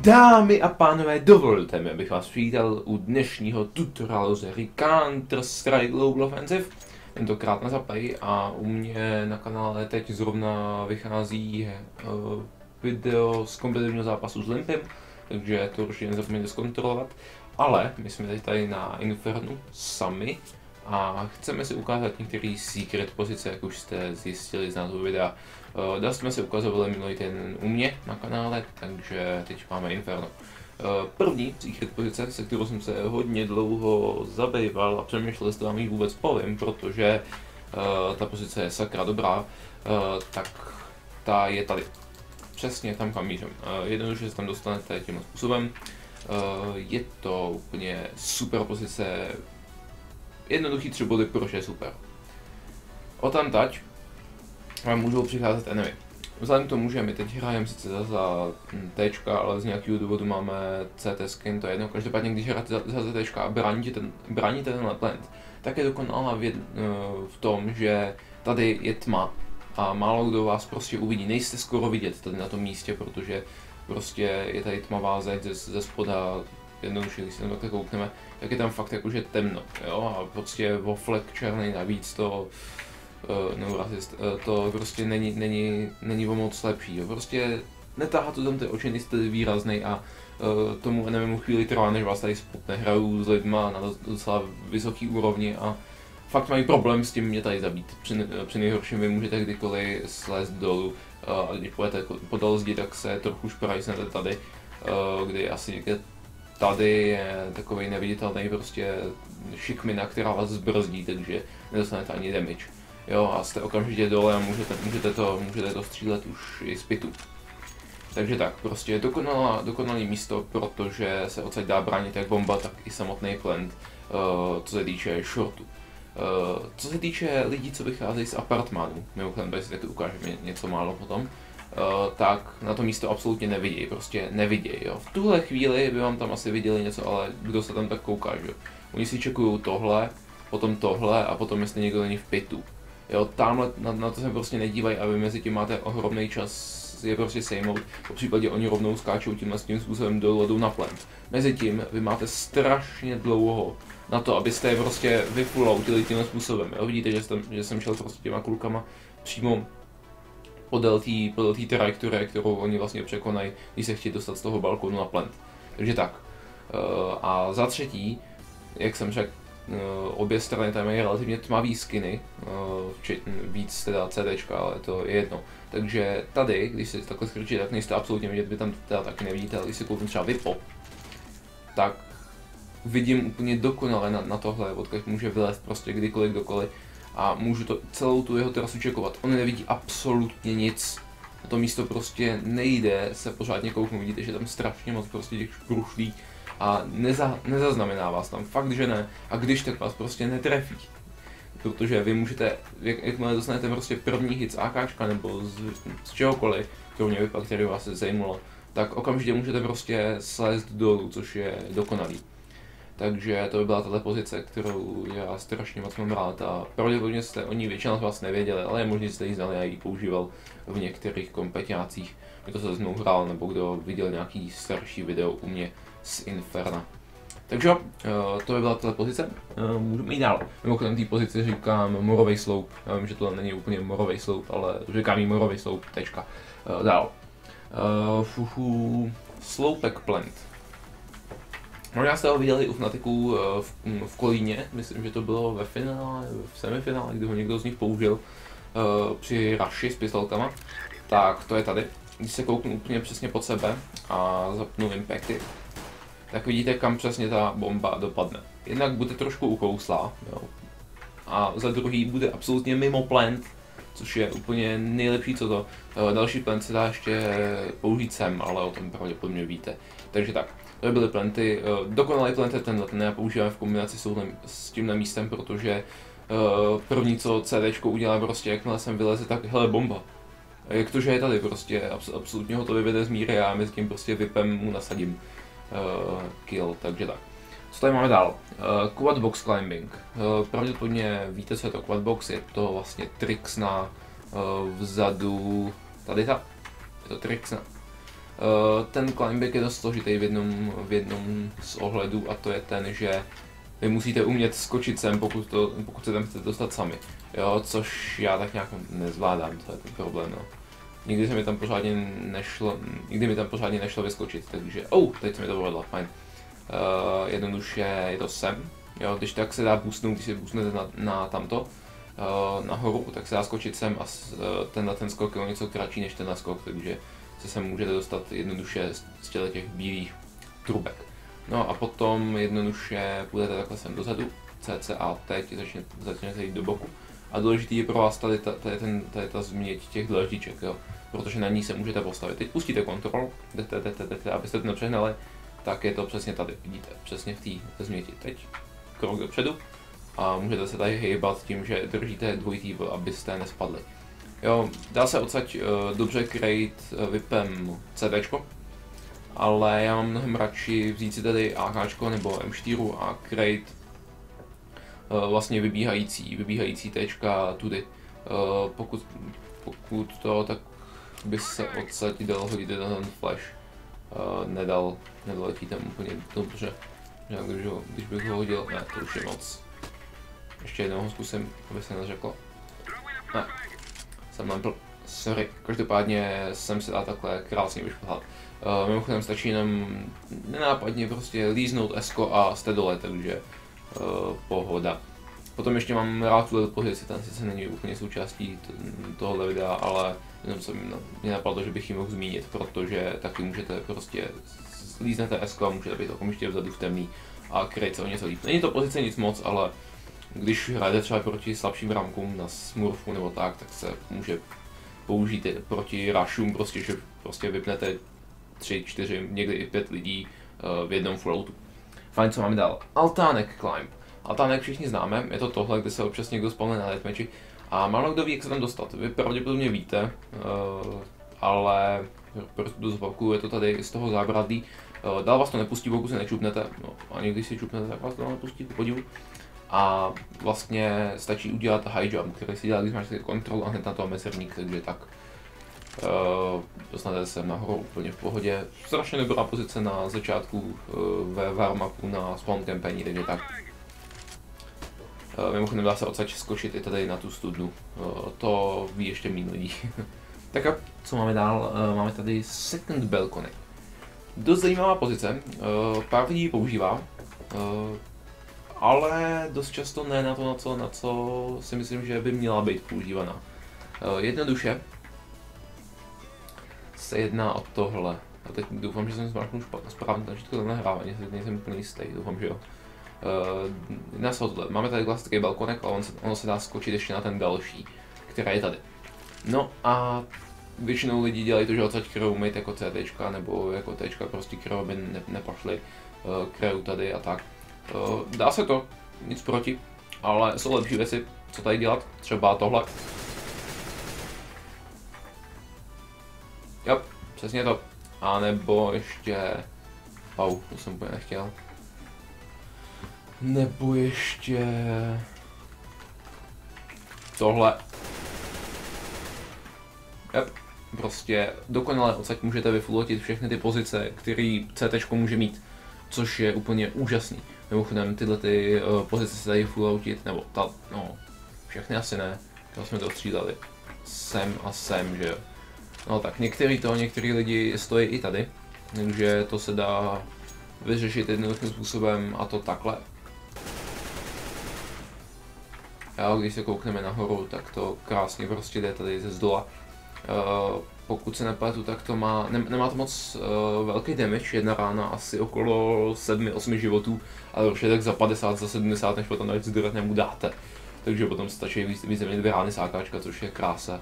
Dámy a pánové, dovolte mi, abych vás přivítal u dnešního tutoriálu ze hry Counter-Strike Global Offensive. Tentokrát na Zaplay a u mě na kanále teď zrovna vychází uh, video z kompetitivního zápasu s Limpem, takže to určitě nezapomeňte zkontrolovat. Ale my jsme teď tady na Infernu sami a chceme si ukázat některé secret pozice, jak už jste zjistili z názvu videa. Uh, dal jsme si ukazovali minulý týden u mě na kanále, takže teď máme Inferno. Uh, první secret pozice, se kterou jsem se hodně dlouho zabýval a přemýšlel, jestli vám ji vůbec povím, protože uh, ta pozice je sakra dobrá, tak ta je tady. Přesně tam, kam mířím. Jednoduše se tam dostanete tímhle způsobem. Je to úplně super pozice, jednoduchý tři body, proč je super. O tam tať vám můžou přicházet enemy. Vzhledem k tomu, že my teď hrajeme sice za, za T, ale z nějakého důvodu máme CT skin, to je jedno. Každopádně, když hrajete za, za T a bráníte, ten, bráníte ten plant, tak je dokonalá v, v tom, že tady je tma a málo kdo vás prostě uvidí. Nejste skoro vidět tady na tom místě, protože prostě je tady tmavá zeď ze, ze spoda, jednoduše, když se tam takhle koukneme, tak je tam fakt jakože temno, jo, a prostě voflek černý navíc to, uh, nebo rasist, uh, to prostě není, není, není o moc lepší, jo, prostě netáhá to tam ty oči, nejste výrazný a uh, tomu nevím chvíli trvá, než vás tady spotne, hraju s lidma na docela vysoký úrovni a fakt mají problém s tím mě tady zabít. Při, při nejhorším vy můžete kdykoliv slést dolů a když půjdete podal zdi, tak se trochu šprajsnete tady, kdy asi někde tady je takový neviditelný prostě šikmina, která vás zbrzdí, takže nedostanete ani damage. Jo, a jste okamžitě dole a můžete, můžete, to, můžete to střílet už i z pitu. Takže tak, prostě dokonalá, dokonalý místo, protože se odsaď dá bránit jak bomba, tak i samotný plant, uh, co se týče shortu. Uh, co se týče lidí, co vycházejí z apartmánu, mimochodem tady si taky ukážeme něco málo potom, tak na to místo absolutně nevidějí, prostě nevidějí, jo. V tuhle chvíli by vám tam asi viděli něco, ale kdo se tam tak kouká, že. Oni si čekují tohle, potom tohle a potom jestli někdo není v pitu. Jo, tamhle na, na to se prostě nedívají a vy mezi tím máte ohromný čas je prostě sejmout, po případě oni rovnou skáčou tímhle s tím způsobem do ledu na plant. Mezi tím vy máte strašně dlouho na to, abyste je prostě vyfuloutili tímhle způsobem. Jo, vidíte, že jsem, že jsem šel prostě těma klukama přímo podél té podél trajektorie, kterou oni vlastně překonají, když se chtějí dostat z toho balkonu na plant. Takže tak. Uh, a za třetí, jak jsem řekl, uh, obě strany tam mají relativně tmavý skiny, včetně víc teda CD, ale to je jedno. Takže tady, když se takhle skrčí, tak nejste absolutně vidět, vy tam teda taky nevidíte, ale když si koupím třeba Vipo, tak vidím úplně dokonale na, na tohle, odkud může vylézt prostě kdykoliv, kdokoliv a můžu to celou tu jeho terasu čekovat. On nevidí absolutně nic. Na to místo prostě nejde se pořádně kouknout, vidíte, že tam strašně moc prostě těch šprušlí a neza, nezaznamená vás tam, fakt že ne. A když tak vás prostě netrefí. Protože vy můžete, jak, jakmile dostanete prostě první hit z AKčka nebo z, z čehokoliv, kromě vypad, který vás zajímalo, tak okamžitě můžete prostě slézt dolů, což je dokonalý. Takže to by byla tato pozice, kterou já strašně moc mám rád a pravděpodobně jste o ní většina z vás nevěděli, ale je možné, že jste ji znali a ji používal v některých kompetácích. Kdo se mnou hrál nebo kdo viděl nějaký starší video u mě z Inferna. Takže eh, to by byla tato pozice. Eh, můžeme jít dál. Mimochodem té pozici říkám morový sloup. Já vím, že to není úplně morový sloup, ale říkám jí morový sloup, tečka. Eh, dál. Fufu, sloupek plant. Možná jste ho viděli u Fnaticů eh, v, mm, v Kolíně, myslím, že to bylo ve finále, v semifinále, kdy ho někdo z nich použil uh, při Raši s pistolkama. Tak to je tady. Když se kouknu úplně přesně pod sebe a zapnu impacty, tak vidíte, kam přesně ta bomba dopadne. Jednak bude trošku ukouslá, jo. A za druhý bude absolutně mimo plant, což je úplně nejlepší co to. Uh, další plant se dá ještě použít sem, ale o tom pravděpodobně víte. Takže tak. To byly plenty. Uh, dokonalý plant je tenhle, ten já používám v kombinaci s, s tímhle místem, protože uh, první, co CD udělá prostě, jakmile jsem vyleze, tak hele bomba. Jak to, že je tady prostě, abs- absolutně ho to vyvede z míry já mezi tím prostě vypem mu nasadím uh, kill, takže tak. Co tady máme dál? Uh, quad box climbing. Uh, pravděpodobně víte, co je to quad box, je to vlastně trix na uh, vzadu, tady ta, je to trix na ten climbback je dost složitý v jednom, v jednom z ohledů a to je ten, že vy musíte umět skočit sem, pokud, to, pokud se tam chcete dostat sami. Jo, což já tak nějak nezvládám, to je ten problém, no. Nikdy se mi tam pořádně nešlo, nikdy mi tam pořádně nešlo vyskočit, takže, oh, teď se mi to povedlo, fajn. Uh, jednoduše je to sem, jo, když tak se dá boostnout, když se boostnete na, na tamto, uh, nahoru, tak se dá skočit sem a uh, ten na ten skok je o něco kratší než ten na skok, takže se sem můžete dostat jednoduše z těch bílých trubek. No a potom jednoduše půjdete takhle sem dozadu, cca teď začne, začnete jít do boku. A důležitý je pro vás tady, ta, tady, ten, tady ta změť těch dlaždiček, jo. Protože na ní se můžete postavit. Teď pustíte kontrol, jdete, jdete, jdete, abyste to nepřehnali, tak je to přesně tady, vidíte, přesně v té změti. Teď krok dopředu a můžete se tady hýbat tím, že držíte dvojitý, abyste nespadli. Jo, dá se odsaď uh, dobře krejt uh, VIPem CD, ale já mám mnohem radši vzít si tady AK nebo M4 a krejt uh, vlastně vybíhající, vybíhající tečka tudy. Uh, pokud, pokud to, tak by se odsaď dal hodit ten flash. Uh, nedal, nedoletí tam úplně dobře. Já, když, ho, když bych ho hodil, ne, to už je moc. Ještě jednou ho zkusím, aby se neřeklo. Ne, jsem lempl. Sorry, každopádně jsem se dal takhle krásně vyšplhat. Uh, mimochodem stačí jenom nenápadně prostě líznout esko a jste dole, takže uh, pohoda. Potom ještě mám rád tuhle pozici, ten sice není úplně součástí tohohle videa, ale jenom jsem mě napadlo, že bych ji mohl zmínit, protože taky můžete prostě líznete esko a můžete být okamžitě vzadu v temný a kryt se o něco líp. Není to pozice nic moc, ale když hrajete třeba proti slabším rámkům na smurfu nebo tak, tak se může použít proti rushům, prostě, že prostě vypnete 3, 4, někdy i 5 lidí uh, v jednom floatu. Fajn, co máme dál? Altánek Climb. Altánek všichni známe, je to tohle, kde se občas někdo spalne na deathmatchi. A málo kdo ví, jak se tam dostat. Vy pravděpodobně víte, uh, ale prostě to zopakuju, je to tady z toho zábradlí. Uh, dál vás to nepustí, pokud se nečupnete, no, a když si čupnete, tak vás to nepustí, po podivu. A vlastně stačí udělat high jump, který si dělá, když máš kontrolu a hned na to mezerník, takže tak Uh, dostanete se nahoru úplně v pohodě. Strašně dobrá pozice na začátku uh, ve warm-upu na spawn campaigni, takže tak. Uh, mimochodem dá se odsaď skočit i tady na tu studnu. Uh, to ví ještě méně lidí. tak a co máme dál? Uh, máme tady second balcony. Dost zajímavá pozice, uh, pár lidí používá, uh, ale dost často ne na to, na co, na co si myslím, že by měla být používaná. Uh, jednoduše, se jedná o tohle. A teď doufám, že jsem zmáčknul správně tlačítko na nahrávání, nejsem úplně jistý, doufám, že jo. Uh, jedná se o tohle. Máme tady klasický balkonek, ale on se, ono se dá skočit ještě na ten další, který je tady. No a většinou lidí dělají to, že odsaď kryjou mít jako CD nebo jako T, prostě kryjou, aby ne, nepošli uh, kryjou tady a tak. Uh, dá se to, nic proti, ale jsou lepší věci, co tady dělat, třeba tohle. Jo, přesně to. A nebo ještě... Au, to jsem úplně nechtěl. Nebo ještě... Tohle. Yep. Prostě dokonale odsaď můžete vyflotit všechny ty pozice, které CT může mít, což je úplně úžasný. Mimochodem tyhle ty uh, pozice se dají fulloutit, nebo ta, no, všechny asi ne, to jsme to střídali. Sem a sem, že jo. No tak některý to, některý lidi stojí i tady, takže to se dá vyřešit jednoduchým způsobem a to takhle. A když se koukneme nahoru, tak to krásně prostě jde tady ze zdola. Uh, pokud se nepletu, tak to má, ne, nemá to moc uh, velký damage, jedna rána asi okolo 7-8 životů, ale už je tak za 50, za 70, než potom nawet zdrotnému dáte. Takže potom stačí víc, víc dvě rány sákáčka, což je krása.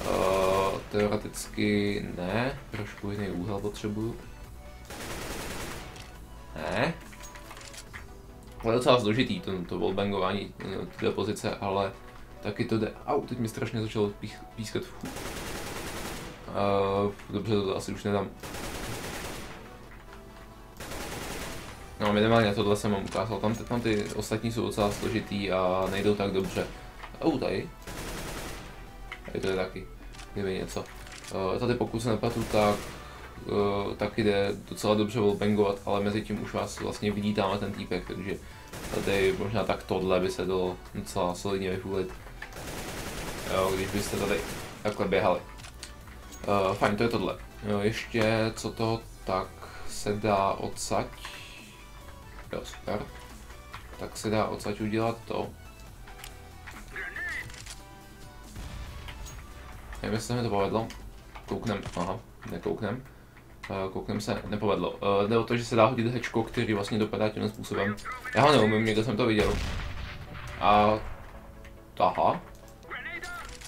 Uh, teoreticky ne, trošku jiný úhel potřebuju. Ne. Ale docela složitý to, to wallbangování eh, té pozice, ale taky to jde. Au, teď mi strašně začalo pískat. Uh, dobře, to asi už nedám. No minimálně tohle jsem vám ukázal, tam, tam ty ostatní jsou docela složitý a nejdou tak dobře. Au, tady. Tady to je taky, kdyby něco. Uh, tady pokud se nepletu, tak uh, tak jde docela dobře wallbangovat, ale mezi tím už vás vlastně vidí tam ten týpek, takže tady možná tak tohle by se dalo docela solidně vyfulit. Jo, když byste tady takhle běhali. Uh, fajn, to je tohle. Jo, ještě co to tak se dá odsaď. Jo, super. Tak se dá odsaď udělat to. Nevím, jestli se mi to povedlo. Kouknem, aha, nekouknem. Uh, kouknem se, nepovedlo. Uh, jde o to, že se dá hodit hečko, který vlastně dopadá tímhle způsobem. Já ho neumím, někde jsem to viděl. A... Aha.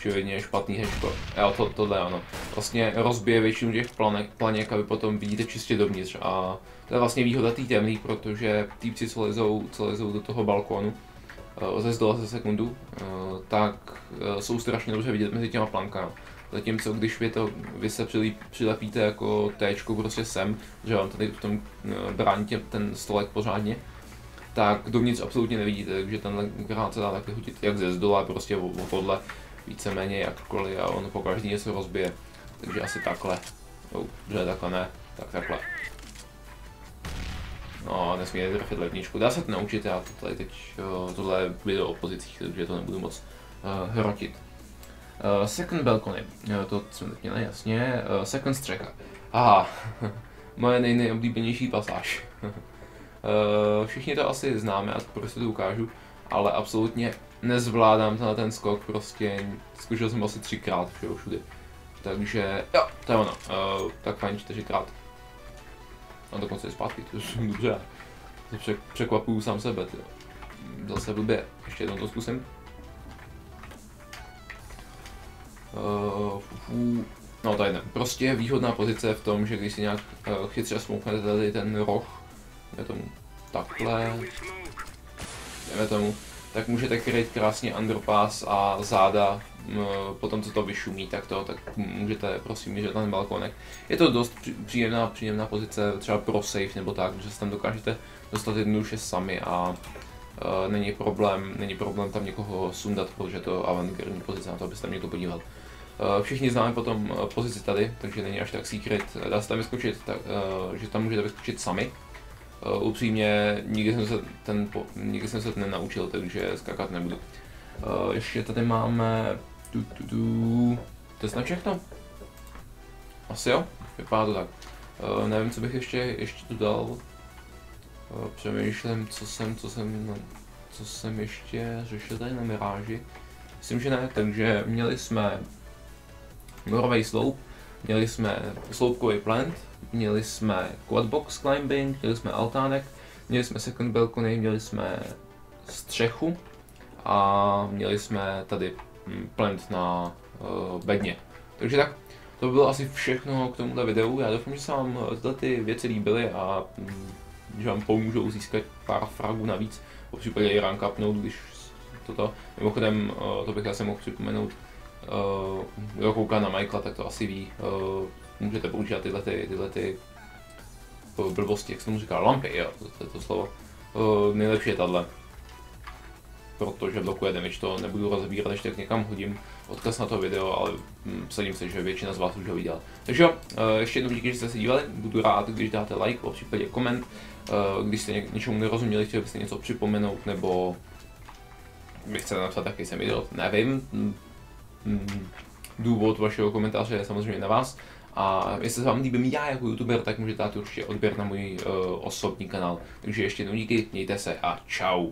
Je špatný hečko. Jo, to, tohle ano. Vlastně rozbije většinu těch planek, planěk a vy potom vidíte čistě dovnitř. A to je vlastně výhoda té temný, protože týpci, co lezou, co lezou do toho balkónu, uh, ze zdola za sekundu, uh, tak uh, jsou strašně dobře vidět mezi těma plankama. Zatímco když vy, to, vy se přilepíte jako T prostě sem, že vám tady v tom brání ten stolek pořádně, tak dovnitř absolutně nevidíte, takže tenhle granát se dá taky hodit jak ze zdola, prostě tohle, víceméně jakkoliv a on po každý něco rozbije. Takže asi takhle. No, že takhle ne, tak takhle. No, nesmí trefit letničku. Dá se to naučit, já to tady teď, tohle video o pozicích, takže to nebudu moc uh, hrotit. Uh, second balcony, uh, to jsme teď měli jasně. Uh, second střecha. Aha, moje nej nejoblíbenější pasáž. uh, všichni to asi známe a prostě to ukážu, ale absolutně nezvládám na ten skok, prostě zkoušel jsem asi třikrát všeho všude. Takže jo, to je ono, uh, tak fajn čtyřikrát. A dokonce i zpátky, to je dobře. To překvapuju sám sebe, tyjo. Zase blbě, ještě jednou to zkusím. Uh, no to je ne. Prostě výhodná pozice v tom, že když si nějak uh, chytře smouknete tady ten roh, je tomu takhle, jdeme tomu, tak můžete kryt krásně underpass a záda, potom co to vyšumí, tak to, tak můžete prosím mířit na ten balkonek. Je to dost příjemná, příjemná pozice, třeba pro safe nebo tak, že se tam dokážete dostat jednoduše sami a uh, není problém, není problém tam někoho sundat, protože to avantgardní pozice na to, abyste mě to podíval. Uh, všichni známe potom uh, pozici tady, takže není až tak secret. Dá se tam vyskočit, tak, uh, že tam můžete vyskočit sami. Uh, upřímně, nikdy jsem se ten, nikdy jsem se ten nenaučil, takže skákat nebudu. Uh, ještě tady máme... Tu, tu, tu. To je snad všechno? Asi jo, vypadá to tak. Uh, nevím, co bych ještě, ještě tu dal. Uh, přemýšlím, co jsem, co jsem, co jsem ještě řešil tady na Miráži. Myslím, že ne, takže měli jsme Morovej sloup, měli jsme sloupkový plant, měli jsme quadbox climbing, měli jsme altánek, měli jsme second balcony, měli jsme střechu a měli jsme tady plant na uh, bedně. Takže tak, to bylo asi všechno k tomuto videu. Já doufám, že se vám eh, tyhle ty věci líbily a hm, že vám pomůžou získat pár fragů navíc, po případě i rank upnout, když toto. Mimochodem, uh, to bych asi mohl připomenout, kdo kouká na Michaela, tak to asi ví. Můžete používat tyhle, ty, tyhle ty blbosti, jak se mu říká, lampy, jo, to, to to slovo. Nejlepší je tahle. Protože blokuje damage, to nebudu rozebírat, ještě tak někam hodím odkaz na to video, ale hm, sadím se, že většina z vás už ho viděla. Takže jo, uh, ještě jednou díky, že jste se dívali, budu rád, když dáte like, po případě koment, uh, když jste ně, něčemu nerozuměli, chtěli byste něco připomenout, nebo bych chcete napsat taky jsem idiot, nevím, Mm, důvod vašeho komentáře je samozřejmě na vás. A jestli se vám líbím já jako youtuber, tak můžete dát určitě odběr na můj uh, osobní kanál. Takže ještě jednou díky, mějte se a čau.